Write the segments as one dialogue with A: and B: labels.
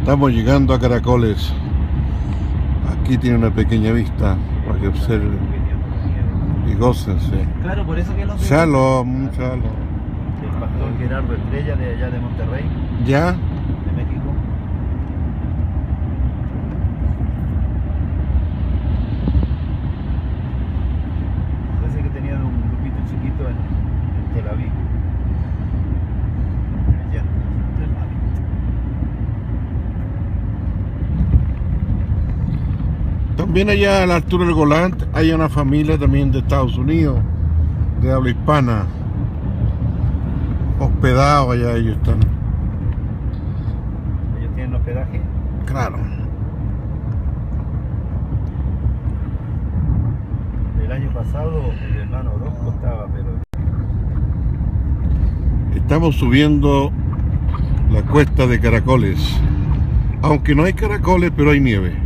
A: Estamos llegando a Caracoles. Aquí tiene una pequeña vista para que observen y gócense.
B: Claro, por eso que los
A: Shalom, shalom.
B: El pastor Gerardo Estrella de allá de Monterrey,
A: ¿Ya? También allá a la altura del Golán hay una familia también de Estados Unidos, de habla hispana, hospedados allá ellos están.
B: Ellos tienen hospedaje.
A: Claro.
B: El año pasado el hermano Orozco estaba, pero
A: Estamos subiendo la cuesta de Caracoles. Aunque no hay caracoles, pero hay nieve.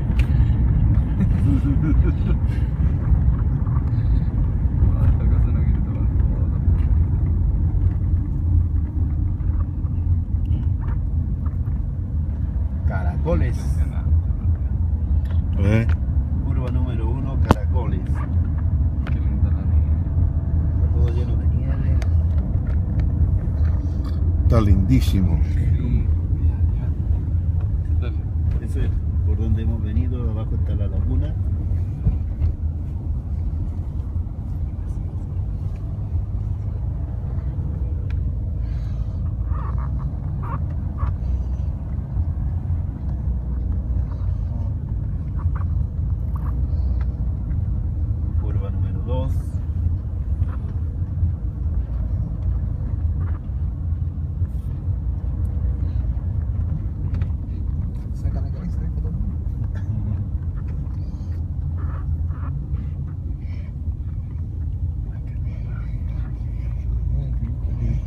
B: Caracoles.
A: ¿eh?
B: Curva número uno, Caracoles. Está todo lleno de nieve.
A: Está lindísimo.
B: Eso es por donde hemos venido. Abajo está la laguna. Curva número 2.
C: Saca la cabeza de foto.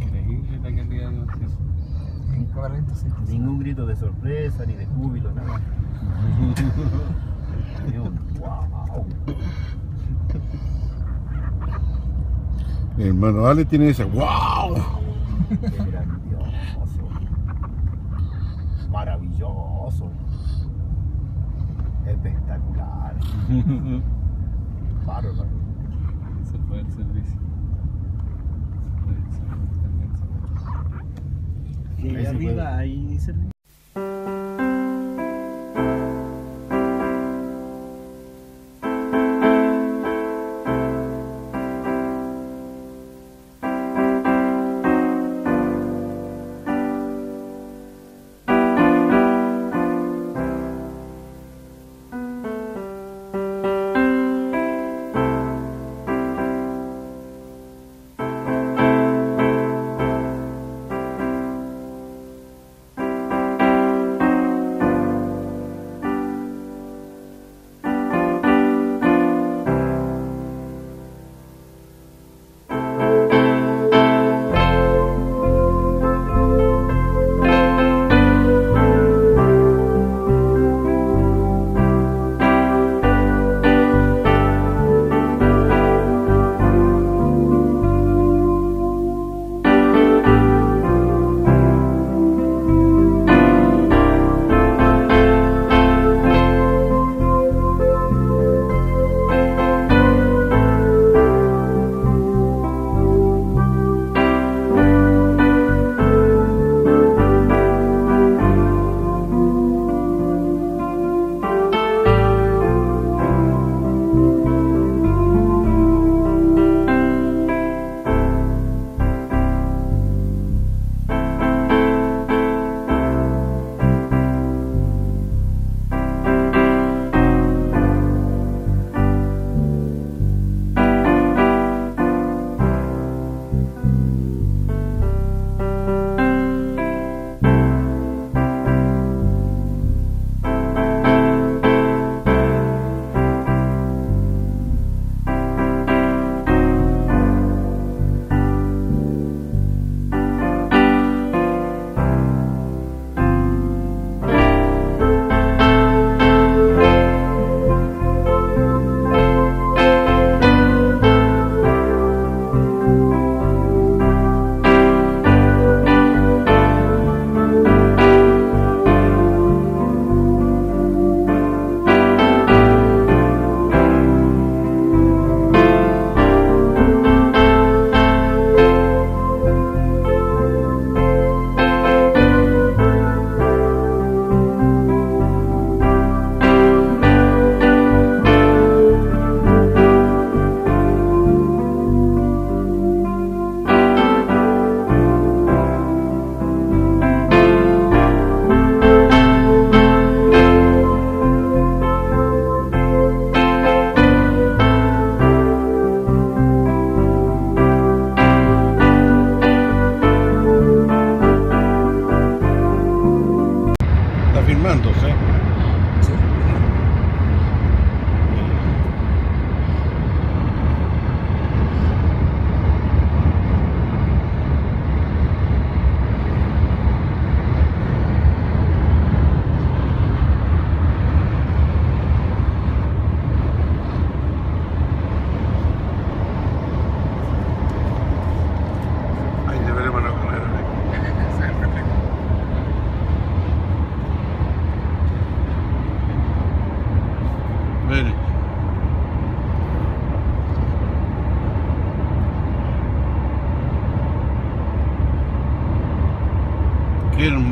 D: Increíble la calidad de emoción.
C: En cámara lenta sí.
B: Ningún grito de sorpresa ni de júbilo, nada. Wow.
A: Mi hermano Ale tiene esa. ¡Wow!
B: Qué grandioso. Maravilloso. Espectacular. Bárbaro.
D: Eso fue el servicio.
B: Y ahí arriba
C: hay servicio.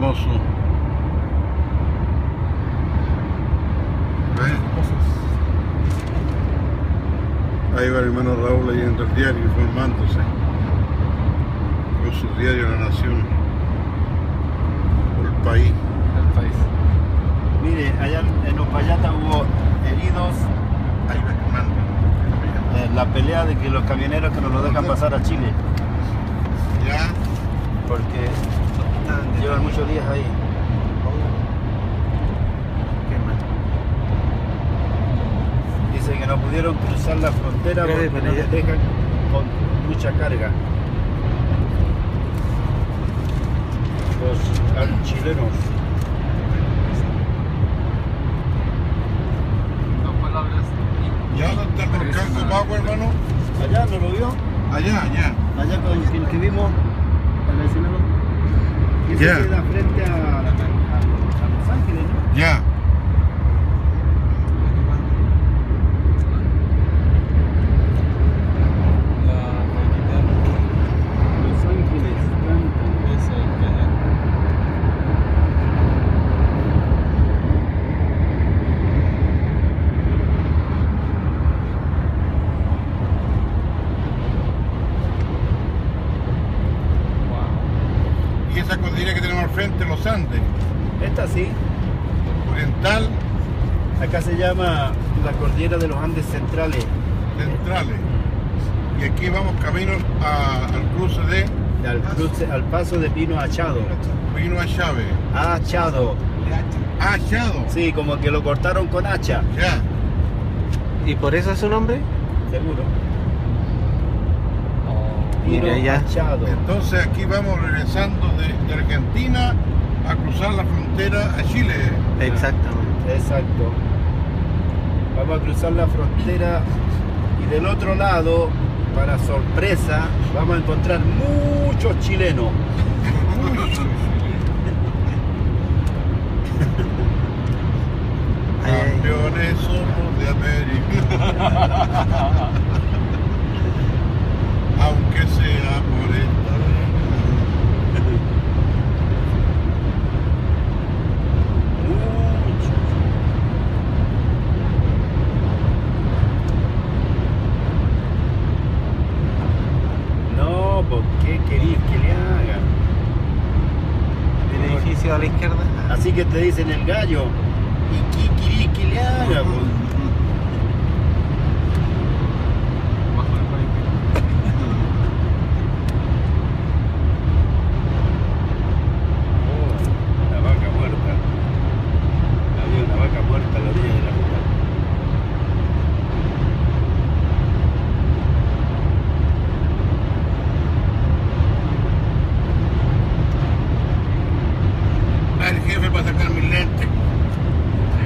A: ¿Eh? Ahí va el hermano Raúl leyendo el diario, informándose. Con su diario La Nación. Por el país.
D: El país.
B: Mire, allá en Opayata hubo heridos.
A: Ahí va
B: en la pelea de que los camioneros que no lo dejan pasar a Chile,
A: Ya,
B: porque llevan muchos días ahí. Dice que no pudieron cruzar la frontera porque no les dejan con mucha carga. Los chilenos.
D: Dos palabras.
A: ya no está con Pago, hermano.
B: Allá, ¿no lo vio?
A: Allá, allá.
B: Allá con el que vimos al Senado. Que se
A: Ya.
B: queda frente a, a- a Los Ángeles, ¿no?
A: Ya.
D: La capital.
B: Los Ángeles, canta.
D: Esa es que allá. Wow.
A: Y esa cordillera que tenemos al frente, los Andes,
B: Esta sí,
A: oriental,
B: acá se llama la cordillera de los Andes centrales.
A: centrales. Y aquí vamos camino a- al cruce de
B: Al, cruce, al paso de Pino Achado.
A: Pino a Chávez.
B: Achado.
A: Achado.
B: Sí, como que lo cortaron con hacha,
A: Ya.
C: ¿Y por eso es su nombre?
B: seguro. Achado.
A: Entonces aquí vamos regresando de, de Argentina a cruzar la frontera a Chile.
C: Exactamente.
B: Exacto. Vamos a cruzar la frontera y del otro lado, para sorpresa, vamos a encontrar muchos chilenos.
A: Campeones somos de América. Aunque sea por esta.
B: No, ¿por qué querís que le hagan?
C: El edificio a la izquierda.
B: Así que te dicen el gallo. ¿Y qué querís que le haga? po?
D: Bajo el país.
B: Oh, la vaca muerta. Había una vaca muerta a la orilla de la ruta.
A: Ah, el jefe para sacar mis lentes.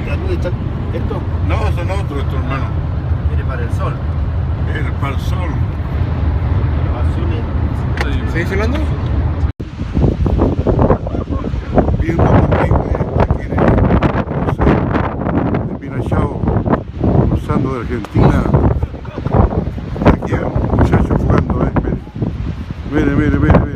B: ¿Ya tú estás- ¿Esto?
A: No, son otros estos hermanos.
B: Viene para el sol.
A: El para el sol. Viendo conmigo eh, de Argentina. Aquí hay un muchacho jugando, eh. Mire.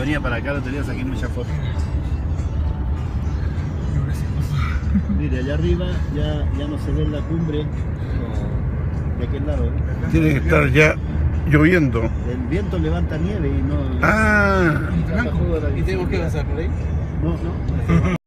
B: Cuando venía para acá lo tenía saqué muchas fotos.
E: Qué precioso.
B: Mire, allá arriba ya, ya no se ve la cumbre de aquel lado. ¿eh?
A: Tiene que estar ya lloviendo.
B: El viento levanta nieve y no.
A: Ah.
C: ¿Y tenemos que pasar por ahí?
B: No, no.